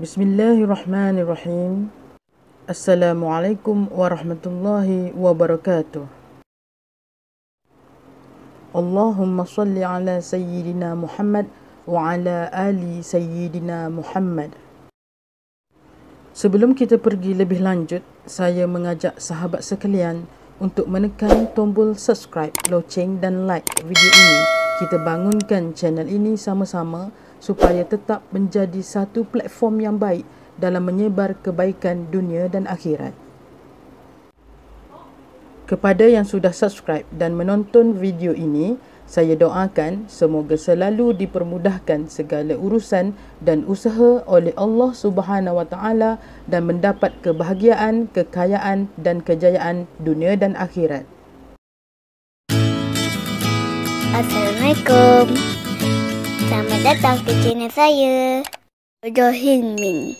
Bismillahirrahmanirrahim. Assalamualaikum warahmatullahi wabarakatuh. Allahumma salli ala sayyidina Muhammad wa ala ali sayyidina Muhammad. Sebelum kita pergi lebih lanjut, saya mengajak sahabat sekalian untuk menekan tombol subscribe, loceng dan like video ini. Kita bangunkan channel ini sama-sama supaya tetap menjadi satu platform yang baik dalam menyebar kebaikan dunia dan akhirat. Kepada yang sudah subscribe dan menonton video ini, saya doakan semoga selalu dipermudahkan segala urusan dan usaha oleh Allah Subhanahu Wa Taala dan mendapat kebahagiaan, kekayaan dan kejayaan dunia dan akhirat. Assalamualaikum. Selamat datang ke channel saya. Jodoh Hilmin.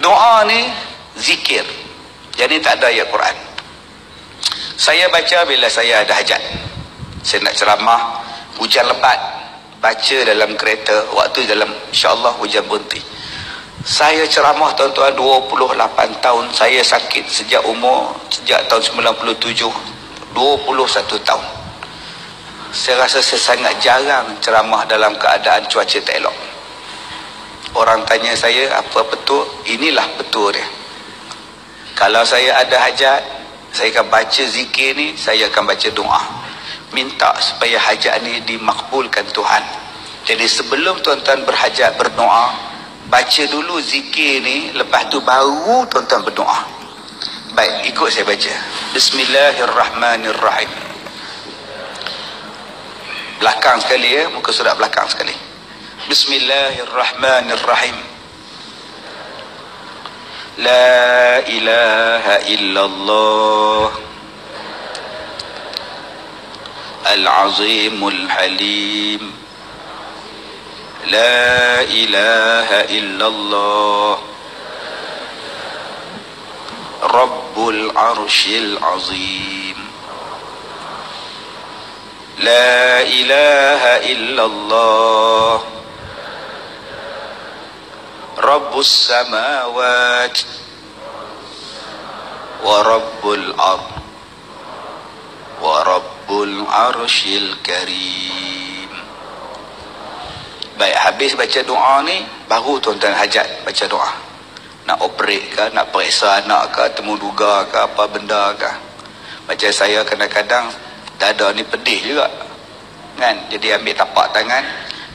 Doa ni zikir. Jadi tak ada ayat Quran. Saya baca bila saya ada hajat. Saya nak ceramah, hujan lebat. Baca dalam kereta, waktu dalam insyaAllah hujan berhenti. Saya ceramah tuan-tuan 28 tahun. Saya sakit sejak umur, sejak tahun 97. 21 tahun. Saya rasa saya sangat jarang ceramah dalam keadaan cuaca tak elok orang tanya saya apa betul inilah betul dia kalau saya ada hajat saya akan baca zikir ni saya akan baca doa minta supaya hajat ni dimakbulkan Tuhan jadi sebelum tuan-tuan berhajat berdoa baca dulu zikir ni lepas tu baru tuan-tuan berdoa. Baik ikut saya baca. Bismillahirrahmanirrahim. Belakang sekali ya muka surat belakang sekali. Bismillahirrahmanirrahim. La ilaha illallah. Al-azimul halim. Al-Halim. لا إله إلا الله. رب العرش العظيم. لا إله إلا الله. رب السماوات ورب الأرض ورب العرش الكريم. Baik, habis baca doa ni, baru tuan-tuan hajat baca doa. Nak operate ke, nak periksa anak ke, temu duga ke, apa benda ke. Macam saya kadang-kadang, dada ni pedih juga. Kan? Jadi ambil tapak tangan,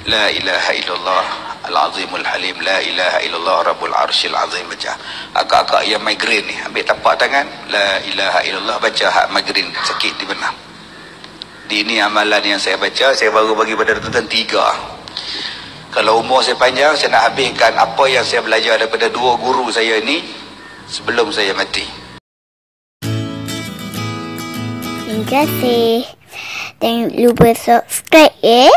La ilaha illallah Al-Azimul Halim La ilaha illallah Rabbul Arshil Azim baca Akak-akak yang migrain ni Ambil tapak tangan La ilaha illallah Baca hak migrain Sakit di benar Di ini amalan yang saya baca Saya baru bagi pada tuan tiga Kalau umur saya panjang Saya nak habiskan Apa yang saya belajar Daripada dua guru saya ni Sebelum saya mati. Terima kasih. Jangan lupa subscribe ya